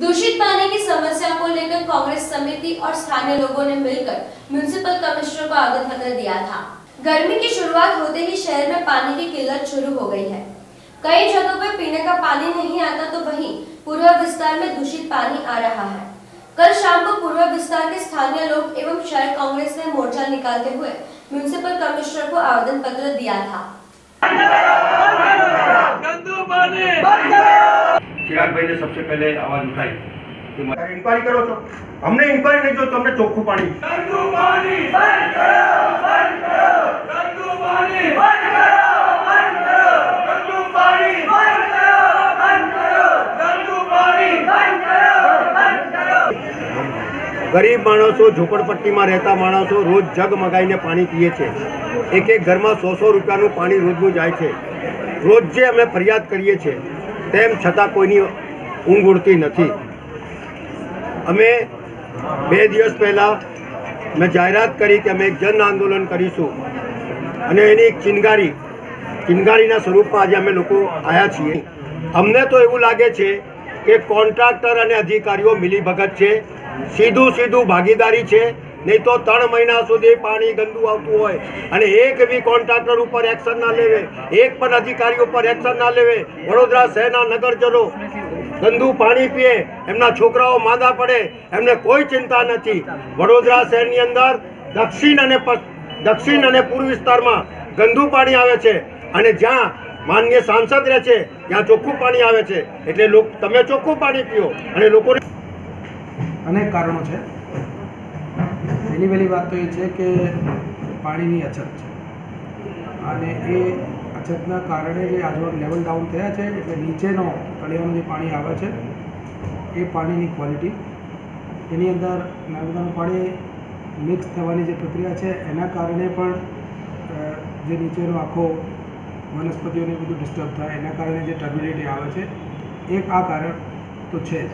दूषित पानी की समस्या को लेकर कांग्रेस समिति और स्थानीय लोगों ने मिलकर म्यूनिसिपल कमिश्नर को आवेदन पत्र दिया था। गर्मी की शुरुआत होते ही शहर में पानी की किल्लत शुरू हो गई है। कई जगहों पर पीने का पानी नहीं आता तो वहीं पूर्व विस्तार में दूषित पानी आ रहा है। कल शाम को पूर्व विस्तार के स्थानीय लोग एवं शहर कांग्रेस ने मोर्चा निकालते हुए म्यूनिसिपल कमिश्नर को आवेदन पत्र दिया था। ચિરાગભાઈને સૌથી પહેલે આવાજ ઉઠાઈ ઇન્કવાયરી કરો છો. અમને ઇન્કવાયરી નહીં જો તમને ચોખ્ખું પાણી ગરીબ માણસો ઝૂંપડપટ્ટીમાં રહેતા માણસો રોજ જગમગાઈને પાણી પીએ છે. એક એક ઘરમાં સો સો રૂપિયાનું પાણી રોજનું જાય છે. રોજ જે અમે ફરિયાદ કરીએ છીએ તેમ છતાં કોઈની ઊંઘ ઉડતી નથી. અમે બે દિવસ પહેલાં મેં જાહેરાત કરી કે અમે એક જન આંદોલન કરીશું. અને એની એક ચિનગારી, ચિનગારીના સ્વરૂપમાં આજે અમે લોકો આવ્યા છીએ. અમને તો એવું લાગે છે કે કોન્ટ્રાક્ટર અને અધિકારીઓ મિલીભગત છે, સીધું સીધું ભાગીદારી છે નહીં તો ત્રણ મહિના સુધી પાણી ગંદુ આવતું હોય. અને એક બી કોન્ટ્રાક્ટર ઉપર એક્શન ના લેવે. એક પણ અધિકારી ઉપર એક્શન ના લેવે. વડોદરા શહેરના નગરજનો ગંદુ પાણી પીએ. એમના છોકરાઓ માંદા પડે. એમને કોઈ ચિંતા નથી. વડોદરા શહેરની અંદર દક્ષિણ અને દક્ષિણ અને પૂર્વ વિસ્તારમાં ગંદુ પાણી આવે છે. અને જ્યાં માનનીય સાંસદ રહે છે, ત્યાં ચોખ્ખું પાણી આવે છે. એટલે તમે ચોખ્ખું પાણી પીઓ. અને લોકોને અનેક કારણો છે. પહેલી વહેલી વાત તો એ છે કે પાણીની અછત છે. અને એ અછતના કારણે જે આજુબાજુ લેવલ ડાઉન થયા છે, એટલે નીચેનો તળિયાનું જે પાણી આવે છે, એ પાણીની ક્વોલિટી એની અંદર નર્મદાનું પાણી મિક્સ થવાની જે પ્રક્રિયા છે, એના કારણે પણ જે નીચેનો આખો વનસ્પતિઓને બધું ડિસ્ટર્બ થાય, એના કારણે જે ટર્બિડિટી આવે છે, એક આ કારણ તો છે જ.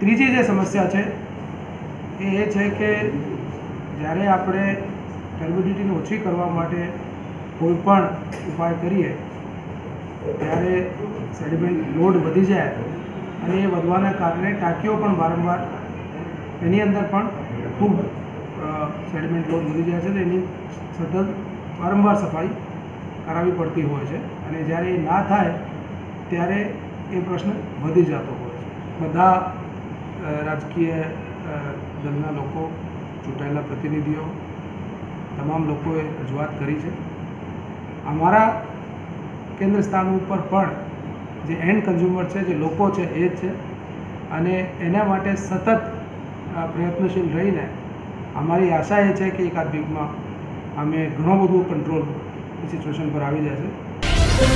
ત્રીજી જે સમસ્યા છે એ એ છે કે જ્યારે આપણે ટર્બિડિટીને ઓછી કરવા માટે કોઈ પણ ઉપાય કરીએ, ત્યારે સેડિમેન્ટ લોડ વધી જાય અને એ વધવાના કારણે ટાંકીઓ પણ વારંવાર એની અંદર પણ ખૂબ સેડિમેન્ટ લોડ વધી જાય છે તો એની સતત વારંવાર સફાઈ કરાવવી પડતી હોય છે અને જ્યારે એ ના થાય ત્યારે એ પ્રશ્ન વધી જતો હોય છે. બધા રાજકીય દળના લોકો, ચૂંટાયેલા પ્રતિનિધિઓ, તમામ લોકોએ રજૂઆત કરી છે. અમારા કેન્દ્ર સ્થાન ઉપર પણ જે એન્ડ કન્ઝ્યુમર છે, જે લોકો છે, એ જ છે. અને એના માટે સતત પ્રયત્નશીલ રહીને અમારી આશા એ છે કે એકાદ વીકમાં અમે ઘણો બધું કંટ્રોલ સિચ્યુએશન પર આવી જશે